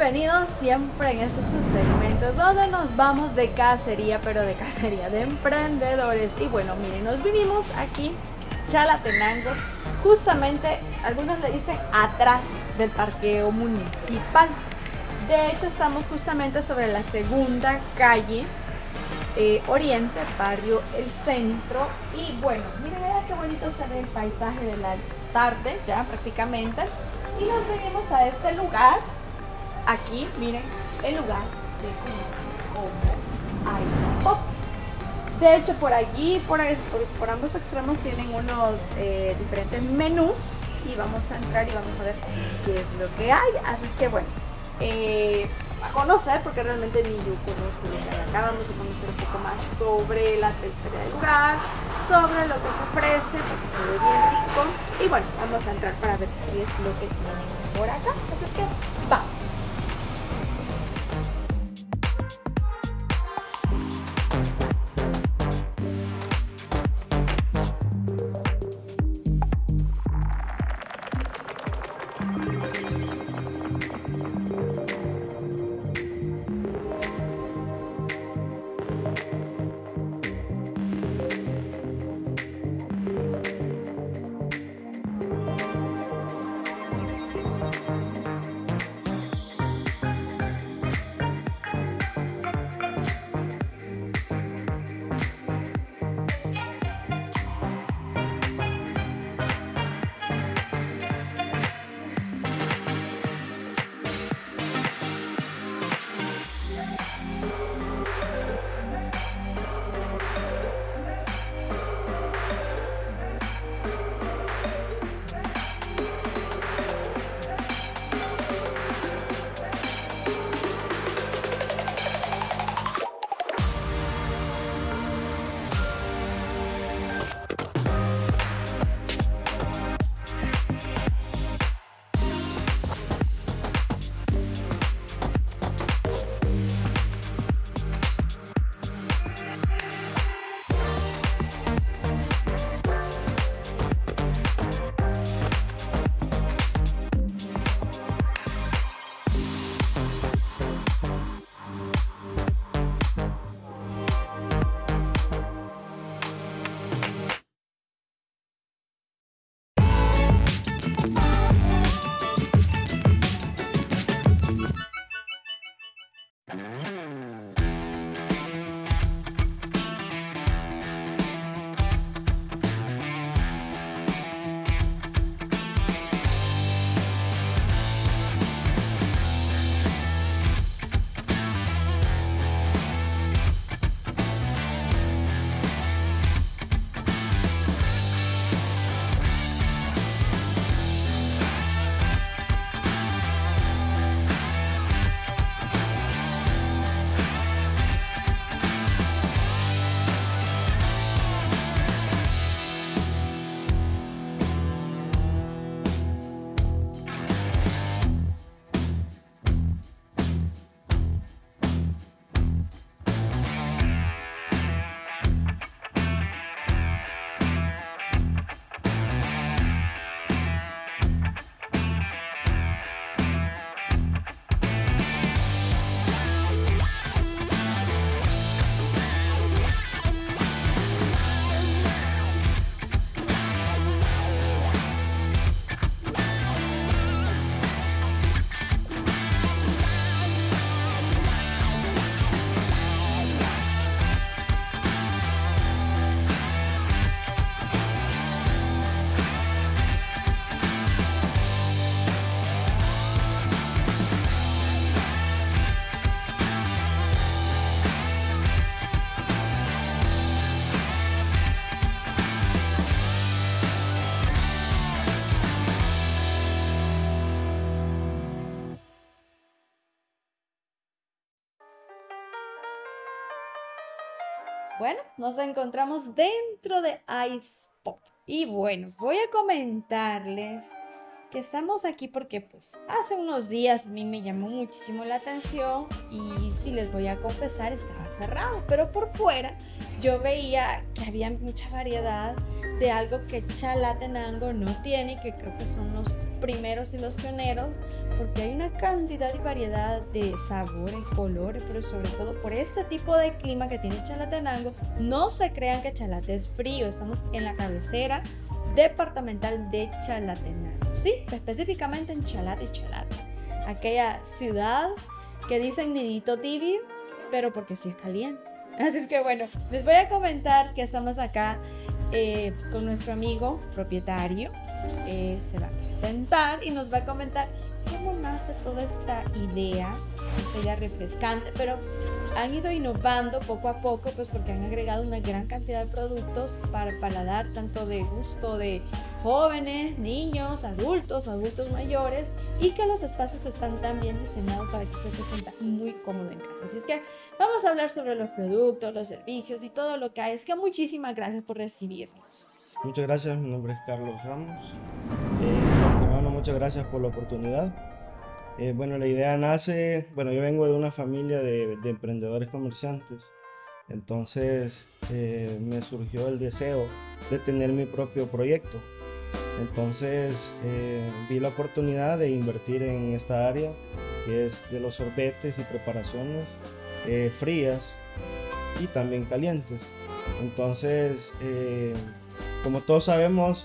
bienvenidos siempre en este segmento donde nos vamos de cacería, pero de cacería de emprendedores. Y bueno, miren, nos vinimos aquí, Chalatenango, justamente, algunos le dicen atrás del parqueo municipal. De hecho, estamos justamente sobre la segunda calle eh, Oriente, barrio El Centro. Y bueno, miren, qué bonito se el paisaje de la tarde, ya prácticamente. Y nos venimos a este lugar. Aquí, miren, el lugar se conoce como Ice De hecho, por allí, por, ambos extremos, tienen unos eh, diferentes menús. Y vamos a entrar y vamos a ver qué es lo que hay. Así que bueno, eh, a conocer, porque realmente ni yo conozco lo que hay acá. Vamos a conocer un poco más sobre la historia del lugar, sobre lo que se ofrece, porque se ve bien rico. Y bueno, vamos a entrar para ver qué es lo que tienen por acá. Así es que vamos. Bueno, nos encontramos dentro de Ice Pop. Y bueno, voy a comentarles que estamos aquí porque pues hace unos días a mí me llamó muchísimo la atención y si les voy a confesar estaba cerrado, pero por fuera yo veía que había mucha variedad de algo que Chalatenango no tiene que creo que son los primeros y los pioneros porque hay una cantidad y variedad de sabores, colores, pero sobre todo por este tipo de clima que tiene Chalatenango, no se crean que Chalate es frío, estamos en la cabecera departamental de Chalatenango, sí, específicamente en Chalate y Chalate, aquella ciudad que dicen nidito tibio, pero porque sí es caliente. Así es que bueno, les voy a comentar que estamos acá eh, con nuestro amigo propietario. Eh, se va a presentar y nos va a comentar cómo nace toda esta idea, esta idea refrescante, pero han ido innovando poco a poco, pues porque han agregado una gran cantidad de productos para paladar tanto de gusto de jóvenes, niños, adultos, adultos mayores y que los espacios están tan bien diseñados para que usted se sienta muy cómodo en casa. Así es que vamos a hablar sobre los productos, los servicios y todo lo que hay. Es que muchísimas gracias por recibirnos. Muchas gracias, mi nombre es Carlos Ramos. Eh, muchas gracias por la oportunidad. Eh, bueno, la idea nace, bueno, yo vengo de una familia de, emprendedores comerciantes, entonces eh, me surgió el deseo de tener mi propio proyecto. Entonces eh, vi la oportunidad de invertir en esta área que es de los sorbetes y preparaciones frías y también calientes. Entonces, como todos sabemos,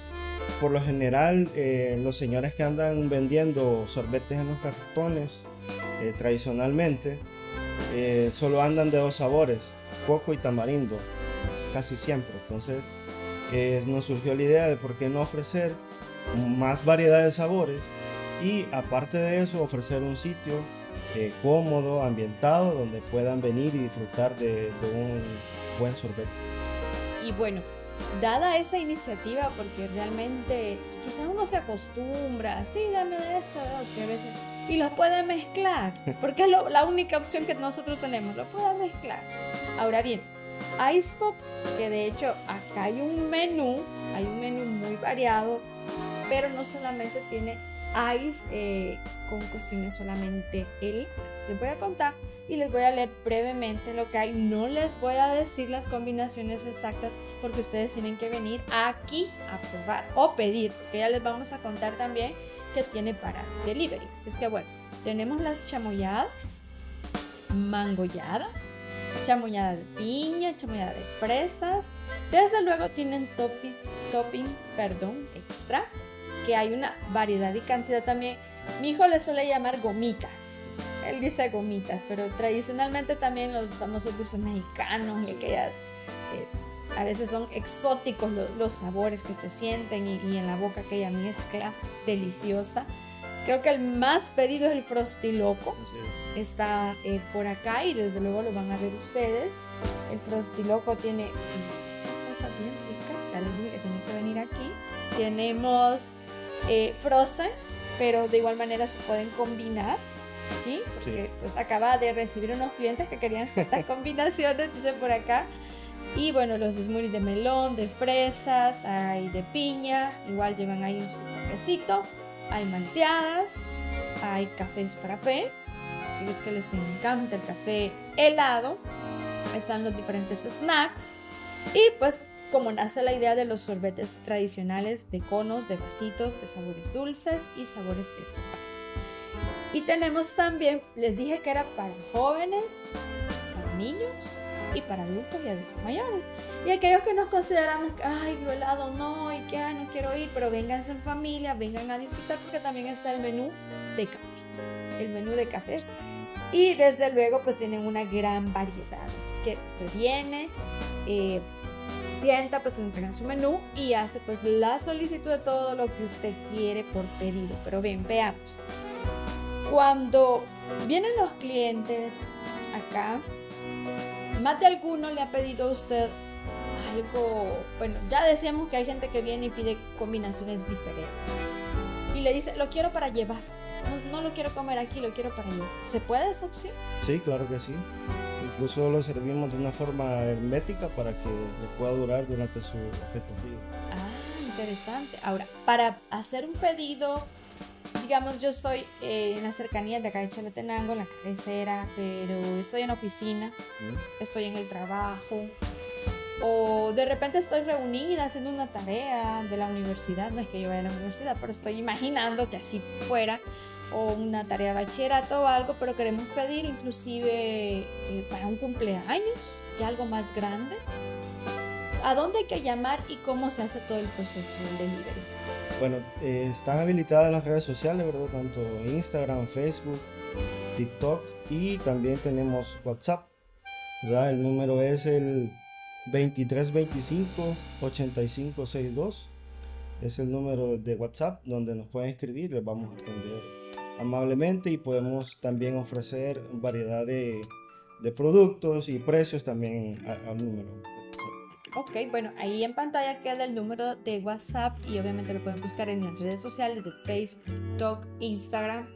por lo general, eh, los señores que andan vendiendo sorbetes en los cartones, eh, tradicionalmente, eh, solo andan de dos sabores, coco y tamarindo, casi siempre. Entonces, nos surgió la idea de por qué no ofrecer más variedad de sabores y aparte de eso, ofrecer un sitio cómodo, ambientado, donde puedan venir y disfrutar de, de un buen sorbete. Y bueno, dada esa iniciativa, porque realmente quizás uno se acostumbra, sí, dame de esto, de otra, veces, y lo puede mezclar, porque es la única opción que nosotros tenemos, lo puede mezclar. Ahora bien, Icepop, que de hecho acá hay un menú, hay un menú muy variado, pero no solamente tiene ice eh, con cuestiones solamente el les voy a contar y les voy a leer brevemente lo que hay. No les voy a decir las combinaciones exactas porque ustedes tienen que venir aquí a probar o pedir, porque ya les vamos a contar también que tiene para delivery. Así es que bueno, tenemos las chamoyadas, mangollada, chamoyada de piña, chamoyada de fresas. Desde luego tienen toppings, toppings perdón, extra, que hay una variedad y cantidad también. Mi hijo le suele llamar gomitas él dice gomitas, pero tradicionalmente también los famosos dulces mexicanos y aquellas, eh, a veces son exóticos los, sabores que se sienten y, en la boca aquella mezcla deliciosa. Creo que el más pedido es el Frosty Loco. Está eh, por acá y desde luego lo van a ver ustedes. El Frosty Loco tiene cosas bien ricas. Ya les dije que tiene que venir aquí. Tenemos eh, Frozen, pero de igual manera se pueden combinar ¿sí? Porque pues acaba de recibir unos clientes que querían ciertas combinaciones, dice por acá. Y bueno, los smoothies de melón, de fresas, hay de piña, igual llevan ahí un toquecito, hay malteadas, hay cafés frappé, aquellos que les encanta el café helado, están los diferentes snacks. Y pues como nace la idea de los sorbetes tradicionales de conos, de vasitos, de sabores dulces y sabores especiales. Y tenemos también, les dije que era para jóvenes, para niños y para adultos y adultos mayores. Y aquellos que nos consideramos ay, lo helado no, y que, ay, no quiero ir, pero vénganse en familia, vengan a disfrutar porque también está el menú de café. El menú de café. Y desde luego, pues tienen una gran variedad. Que se viene, eh, se sienta, pues entregan su menú y hace pues la solicitud de todo lo que usted quiere por pedido. Pero bien, veamos. Cuando vienen los clientes acá, más de alguno le ha pedido a usted algo, bueno, ya decíamos que hay gente que viene y pide combinaciones diferentes. Y le dice, lo quiero para llevar. No, lo quiero comer aquí, lo quiero para llevar. ¿Se puede esa opción? Sí, claro que sí. Incluso lo servimos de una forma hermética para que le pueda durar durante su objetivo. Ah, interesante. Ahora, para hacer un pedido digamos, yo estoy eh, en la cercanía de acá de Chalatenango, en la cabecera, pero estoy en la oficina, estoy en el trabajo, o de repente estoy reunida haciendo una tarea de la universidad, no es que yo vaya a la universidad, pero estoy imaginando que así fuera, o una tarea de bachillerato o algo, pero queremos pedir inclusive eh, para un cumpleaños y algo más grande. ¿A dónde hay que llamar y cómo se hace todo el proceso del delivery? Bueno, eh, están habilitadas las redes sociales, ¿verdad? Tanto Instagram, Facebook, TikTok y también tenemos WhatsApp, ¿verdad? El número es el 2325-8562. Es el número de WhatsApp donde nos pueden escribir, les vamos a atender amablemente y podemos también ofrecer variedad de, de productos y precios también al número. Ok, bueno, ahí en pantalla queda el número de WhatsApp y obviamente lo pueden buscar en las redes sociales de Facebook, Instagram.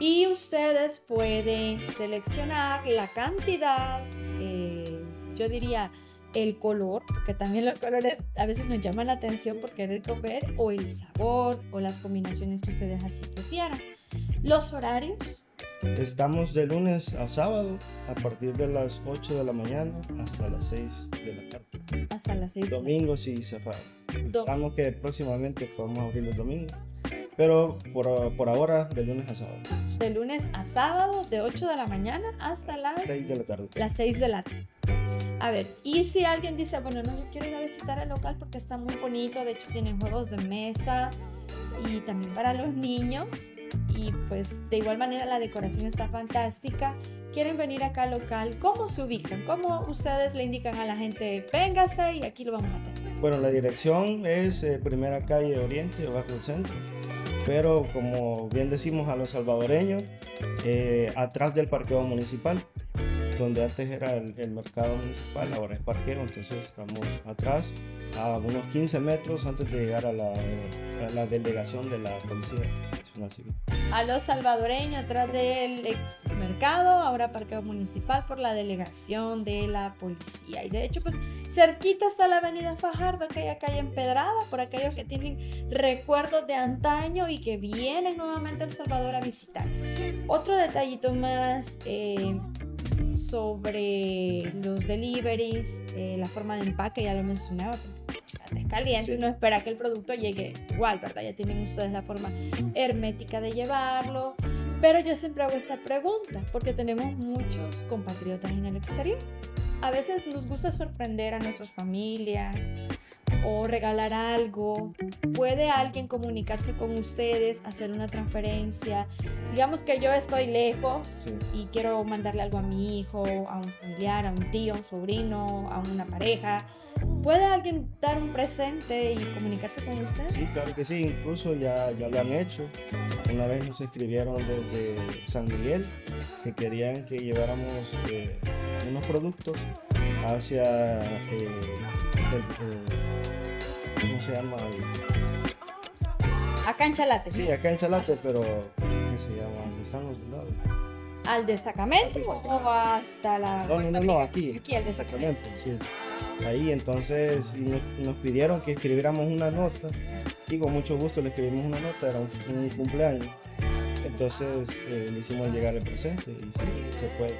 Y ustedes pueden seleccionar la cantidad, eh, yo diría el color, porque también los colores a veces nos llaman la atención por querer comer, o el sabor, o las combinaciones que ustedes así prefieran. Los horarios. Estamos de lunes a sábado a partir de las 8 de la mañana hasta las 6 de la tarde. Hasta las 6. Domingos y se Esperamos que próximamente podamos abrir los domingos. Pero por, por, ahora, de lunes a sábado. De lunes a sábado, de 8 de la mañana hasta las 6 de la tarde. Las 6 de la tarde. A ver, y si alguien dice, bueno, no, yo quiero ir a visitar el local porque está muy bonito, de hecho tienen juegos de mesa y también para los niños, y pues de igual manera la decoración está fantástica. Quieren venir acá al local, ¿cómo se ubican? ¿Cómo ustedes le indican a la gente, véngase y aquí lo vamos a tener? Bueno, la dirección es eh, Primera Calle Oriente, bajo el centro, pero como bien decimos a los salvadoreños, eh, atrás del parqueo municipal donde antes era el, mercado municipal, ahora es parqueo, entonces estamos atrás, a unos 15 metros antes de llegar a la, la delegación de la Policía A los salvadoreños, atrás del ex mercado, ahora parqueo municipal por la delegación de la policía. Y de hecho, pues cerquita está la avenida Fajardo, aquella calle empedrada, por aquellos que tienen recuerdos de antaño y que vienen nuevamente a El Salvador a visitar. Otro detallito más. Eh, sobre los deliveries, eh, la forma de empaque, ya lo mencionaba, es caliente, y no espera que el producto llegue igual, ¿verdad? Ya tienen ustedes la forma hermética de llevarlo. Pero yo siempre hago esta pregunta, porque tenemos muchos compatriotas en el exterior. A veces nos gusta sorprender a nuestras familias, o regalar algo. Puede alguien comunicarse con ustedes, hacer una transferencia. Digamos que yo estoy lejos y quiero mandarle algo a mi hijo, a un familiar, a un tío, a un sobrino, a una pareja. ¿Puede alguien dar un presente y comunicarse con ustedes? Sí, claro que sí, incluso ya, ya lo han hecho. Una vez nos escribieron desde San Miguel que querían que lleváramos eh, unos productos hacia eh, el, ¿Cómo se llama? Acá en Chalate. Sí, acá en Chalate, pero ¿qué se llama? ¿Dónde están los lados? ¿Al destacamento o hasta la.? No, no, no, aquí. Aquí al destacamento. Sí. Ahí entonces nos, pidieron que escribiéramos una nota y con mucho gusto le escribimos una nota, era un cumpleaños. Entonces eh, le hicimos llegar el presente y sí, se puede.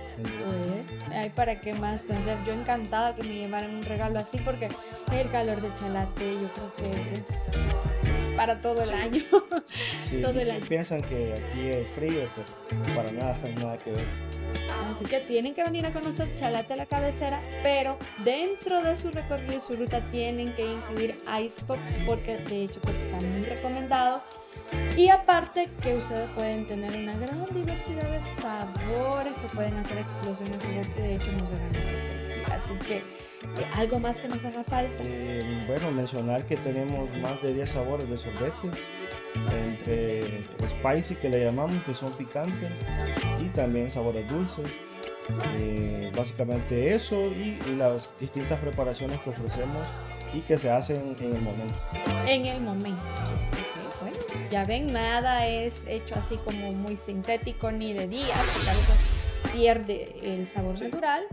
Ay, ¿para qué más pensar? Yo encantada que me llevaran un regalo así porque el calor de Chalate yo creo que es para todo el año. Sí, todo el año. Piensan que aquí es frío, pero para nada, nada que ver. Así que tienen que venir a conocer Chalate la cabecera, pero dentro de su recorrido y su ruta tienen que incluir Ice Pop porque de hecho pues está muy recomendado. Y aparte que ustedes pueden tener una gran diversidad de sabores que pueden hacer explosiones en su boca de hecho no se van a Así que eh, algo más que nos haga falta. Bueno, mencionar que tenemos más de 10 sabores de sorbete, entre spicy que le llamamos, que son picantes, y también sabores dulces. Eh, básicamente eso y, las distintas preparaciones que ofrecemos y que se hacen en el momento. En el momento. Ya ven, nada es hecho así como muy sintético ni de día, porque a veces pierde el sabor natural.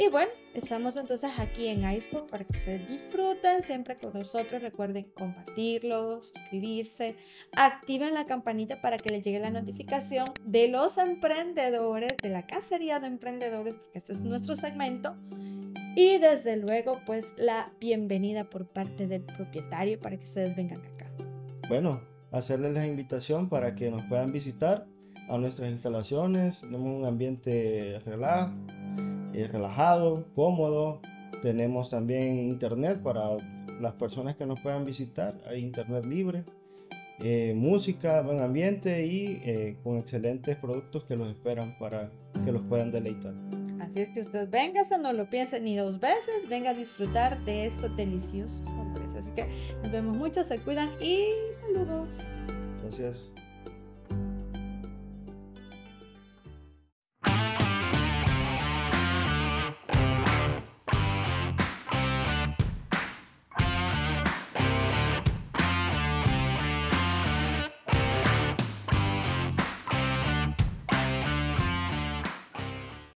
Y bueno, estamos entonces aquí en Iceberg para que ustedes disfruten siempre con nosotros. Recuerden compartirlo, suscribirse, activen la campanita para que les llegue la notificación de los emprendedores, de la cacería de emprendedores, porque este es nuestro segmento. Y desde luego, pues la bienvenida por parte del propietario para que ustedes vengan acá. Bueno, hacerles la invitación para que nos puedan visitar a nuestras instalaciones. Tenemos un ambiente relajado, eh, relajado, cómodo. Tenemos también internet para las personas que nos puedan visitar. Hay internet libre. Eh, música, buen ambiente y eh, con excelentes productos que los esperan para que los puedan deleitar. Así es que usted venga, no lo piense ni dos veces, venga a disfrutar de estos deliciosos sabores. Así que nos vemos mucho, se cuidan y saludos. Gracias.